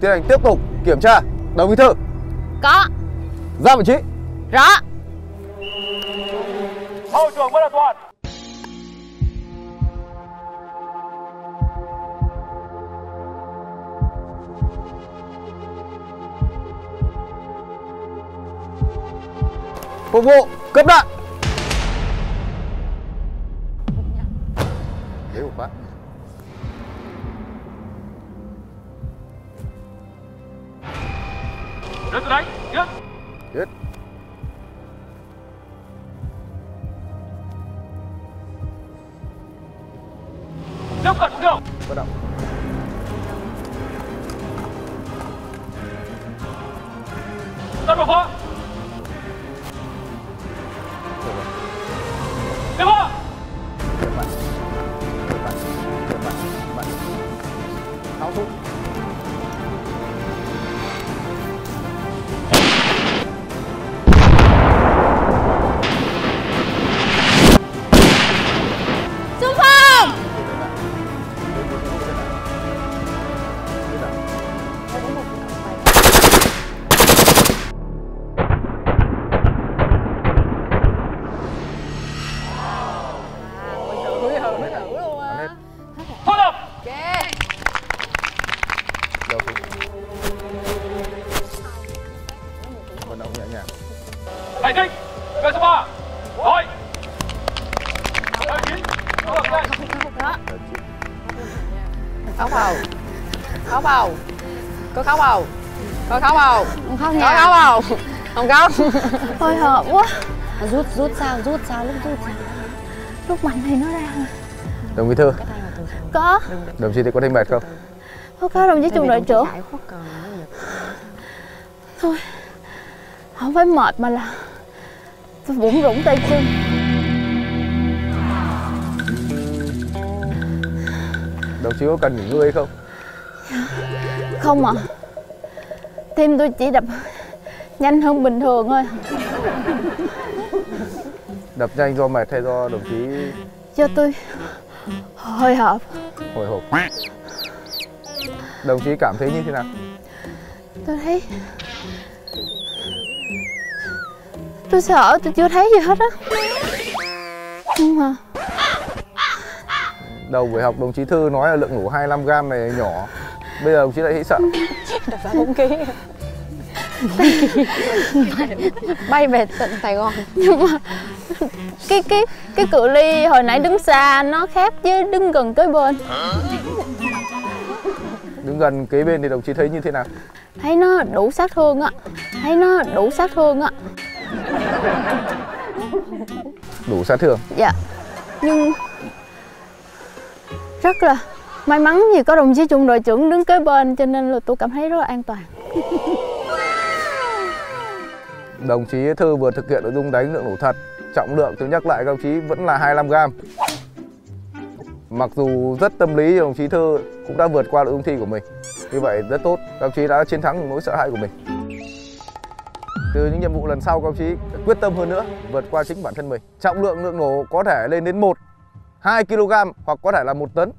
tiến hành tiếp tục kiểm tra. Đồng bí thư Có ra vị trí. Rõ Hậu trưởng Nguyễn Văn Toàn Phục vụ cấp đạn. Đến từ Tiến Chết. Tiếp cận mục tiêu Bắt đầu. Tấn vào phá Tiếp phá Chậm lại. Chậm lại. Chậm lại. Chậm lại. Hành tinh Về số 3 Rồi Đợi chín Đợi đây Đầu chín. khóc không khóc không có khóc không có khóc không Không khóc có nha. khóc không không khóc. Hồi hộp quá. Rút rút sao rút sao lúc rút sao? Lúc mạnh thì nó ra. Đồng bí thư, Có. Đồng chí thấy có thấy mệt không? Không có đồng chí trung đội trưởng. Thôi. Không phải mệt mà là Tôi bụng rủng tay chân Đồng chí có cần nghỉ ngơi không? Không ạ Tim tôi chỉ đập Nhanh hơn bình thường thôi Đập nhanh do mệt hay do đồng chí Cho tôi Hồi hộp hồi hộp? Đồng chí cảm thấy như thế nào? Tôi thấy Tôi sợ tôi chưa thấy gì hết á. Nhưng mà Đầu buổi học đồng chí Thư nói là lượng ngủ 25 gram này nhỏ. Bây giờ đồng chí lại thấy sợ. Ra bốn ký bay về tận Sài Gòn. Nhưng mà cái cái cái cự ly hồi nãy đứng xa nó khác với đứng gần kế bên. Đứng gần kế bên thì đồng chí thấy như thế nào? thấy nó đủ sát thương á. Thấy nó đủ sát thương á Đủ sát thương. Dạ. Nhưng rất là may mắn vì có đồng chí trung đội trưởng đứng kế bên cho nên là tôi cảm thấy rất là an toàn. Đồng chí Thư vừa thực hiện nội dung đánh lượng nổ thật. Trọng lượng tôi nhắc lại các đồng chí vẫn là 25 gram. Mặc dù rất tâm lý đồng chí Thư cũng đã vượt qua nội dung thi của mình. Như vậy rất tốt, các đồng chí đã chiến thắng nỗi sợ hãi của mình từ những nhiệm vụ lần sau, các đồng chí quyết tâm hơn nữa, Vượt qua chính bản thân mình. Trọng lượng lượng nổ có thể lên đến 1 2 kg hoặc có thể là 1 tấn.